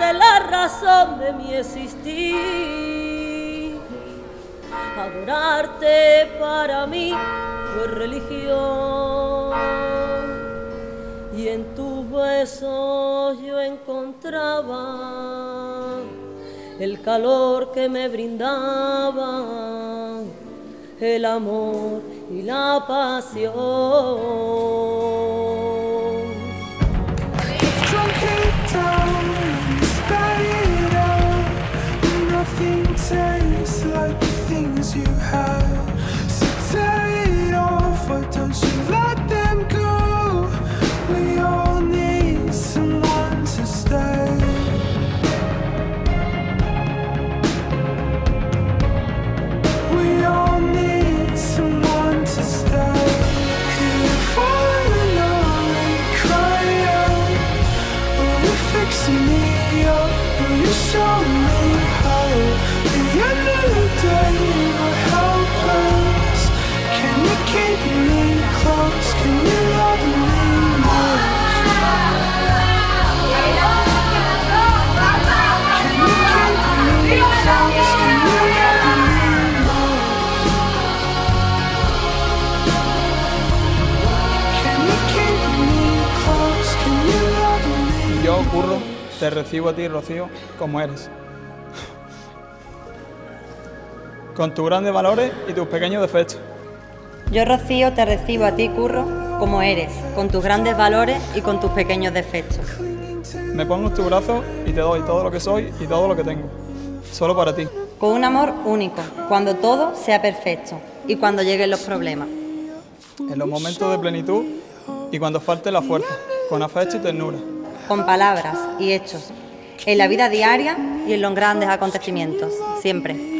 la razón de mi existir. Adorarte para mí fue religión. Y en tus besos yo encontraba el calor que me brindaba, el amor y la pasión. You me up? Will you show me how? The end of the day, we're helpless. Can you keep me close? Can you te recibo a ti, Rocío, como eres. Con tus grandes valores y tus pequeños defectos. Yo, Rocío, te recibo a ti, Curro, como eres, con tus grandes valores y con tus pequeños defectos. Me pongo en tus brazos y te doy todo lo que soy y todo lo que tengo. Solo para ti. Con un amor único, cuando todo sea perfecto y cuando lleguen los problemas. En los momentos de plenitud y cuando falte la fuerza. Con afecto y ternura. Con palabras y hechos. En la vida diaria y en los grandes acontecimientos. Siempre.